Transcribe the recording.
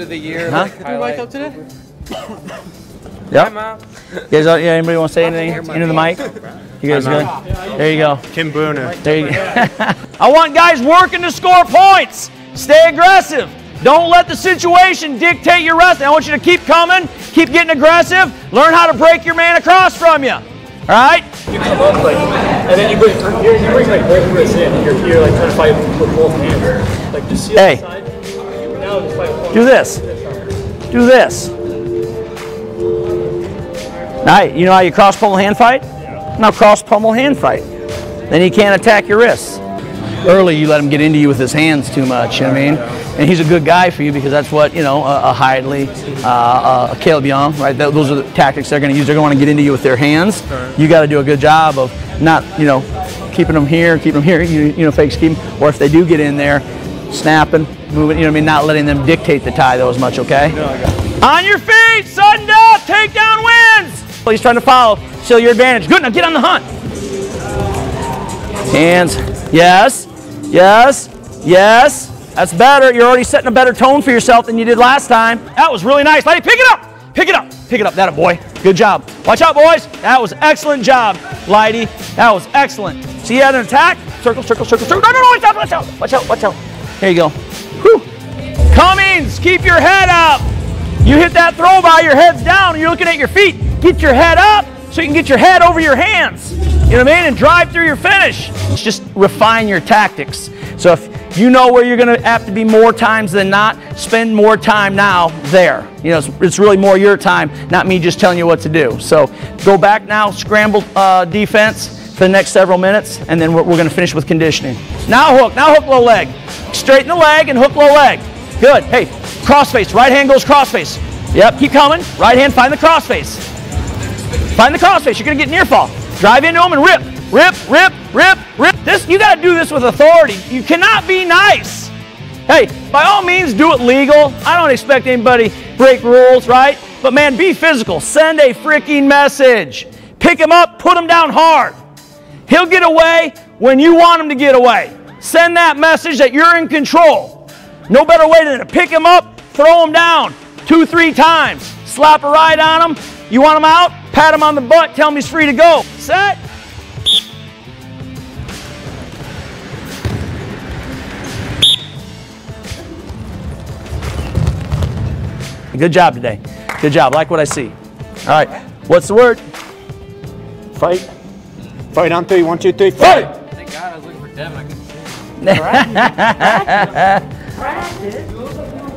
of the year. Huh? Like, highlight. up today? Yep. Mom. You guys, yeah, anybody want to say anything into the mic? You guys good? There you go. Tim Bruner. There you go. I want guys working to score points. Stay aggressive. Don't let the situation dictate your rest. I want you to keep coming, keep getting aggressive, learn how to break your man across from you. All right? You come up like, and then you bring, you you bring like both wrists in. You're here like trying to fight with both hands. Like just see Hey. Do this. Do this. Now, you know how you cross pummel hand fight? Now cross pummel hand fight. Then he can't attack your wrists. Early, you let him get into you with his hands too much. You know what I mean? And he's a good guy for you because that's what you know a, a Hidlay, uh, a Kaleb Young, right? Th- those are the tactics they're going to use. They're going to want to get into you with their hands. You got to do a good job of not you know keeping them here, keeping them here. You, you know, fake scheme. Or if they do get in there, snapping, moving. You know what I mean? Not letting them dictate the tie though as much. Okay? No, On your feet, sudden death, takedown wins. Well, he's trying to follow, still your advantage. Good, now get on the hunt. Hands, yes, yes, yes. That's better. You're already setting a better tone for yourself than you did last time. That was really nice. Lady, pick it up. Pick it up. Pick it up. That a boy. Good job. Watch out, boys. That was excellent job, Lighty. That was excellent. See, you had an attack. Circle, circle, circle, circle. No, no, no. Watch out, watch out. Watch out, watch out. There you go. Whew. Cummings, keep your head up. You hit that throw by, your head's down, you're looking at your feet. Get your head up so you can get your head over your hands. You know what I mean? And drive through your finish. It's just refine your tactics. So if you know where you're going to have to be more times than not, spend more time now there. You know, it's, it's really more your time, not me just telling you what to do. So go back now, scramble uh, defense for the next several minutes, and then we're, we're going to finish with conditioning. Now hook, now hook low leg. Straighten the leg and hook low leg. Good. Hey, crossface. Right hand goes crossface. Yep, keep coming. Right hand, find the crossface. Find the crossface. You're going to get near fall. Drive into him and rip, rip, rip, rip, rip. This you got to do this with authority. You cannot be nice. Hey, by all means, do it legal. I don't expect anybody break rules, right? But man, be physical. Send a freaking message. Pick him up, put him down hard. He'll get away when you want him to get away. Send that message that you're in control. No better way than to pick him up, throw him down two, three times, slap a ride on him. You want him out? Pat him on the butt, tell him he's free to go. Set. Good job today. Good job. Like what I see. All right. What's the word? Fight. Fight on three. One, two, three. Fight. Thank God I was looking for Devin. I couldn't see him. Practice.